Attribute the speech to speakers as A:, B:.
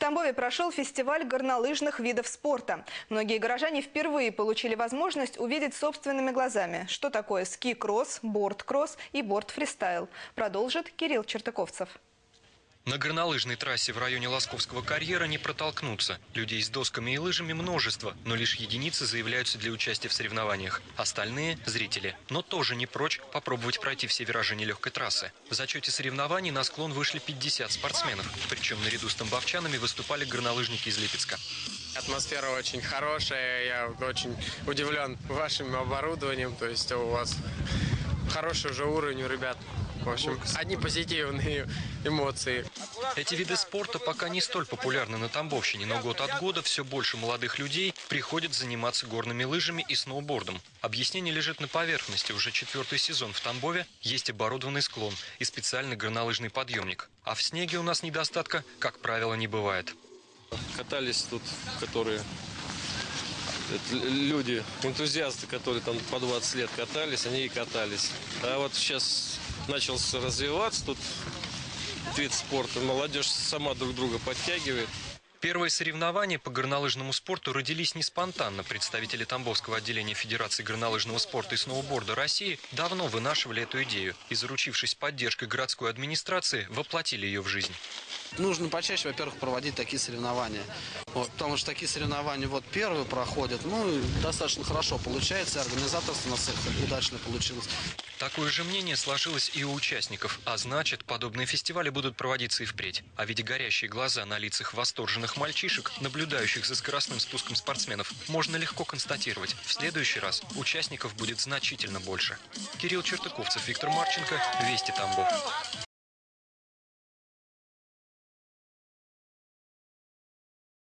A: Тамбове прошел фестиваль горнолыжных видов спорта. Многие горожане впервые получили возможность увидеть собственными глазами, что такое ски-кросс, борт-кросс и борт-фристайл. Продолжит Кирилл Чертыковцев.
B: На горнолыжной трассе в районе Лосковского карьера не протолкнуться. Людей с досками и лыжами множество, но лишь единицы заявляются для участия в соревнованиях. Остальные – зрители. Но тоже не прочь попробовать пройти все виражи нелегкой трассы. В зачете соревнований на склон вышли 50 спортсменов. Причем наряду с тамбовчанами выступали горнолыжники из Липецка.
C: Атмосфера очень хорошая, я очень удивлен вашим оборудованием, то есть у вас хороший уже уровень у ребят. В общем, одни позитивные эмоции.
B: Эти виды спорта пока не столь популярны на Тамбовщине, но год от года все больше молодых людей приходят заниматься горными лыжами и сноубордом. Объяснение лежит на поверхности. Уже четвертый сезон в Тамбове есть оборудованный склон и специальный горнолыжный подъемник. А в снеге у нас недостатка, как правило, не бывает.
D: Катались тут, которые это люди, энтузиасты, которые там по 20 лет катались, они и катались. А вот сейчас начался развиваться тут вид спорта. Молодежь сама друг друга подтягивает.
B: Первые соревнования по горнолыжному спорту родились не спонтанно. Представители Тамбовского отделения Федерации горнолыжного спорта и сноуборда России давно вынашивали эту идею и, заручившись поддержкой городской администрации, воплотили ее в жизнь.
E: Нужно почаще, во-первых, проводить такие соревнования. Вот, потому что такие соревнования вот первые проходят, ну, достаточно хорошо получается, организаторство у нас удачно получилось.
B: Такое же мнение сложилось и у участников, а значит, подобные фестивали будут проводиться и впредь. А ведь горящие глаза на лицах восторженных мальчишек, наблюдающих за скоростным спуском спортсменов, можно легко констатировать. В следующий раз участников будет значительно больше. Кирилл Чертыковцев, Виктор Марченко, Вести Тамбов.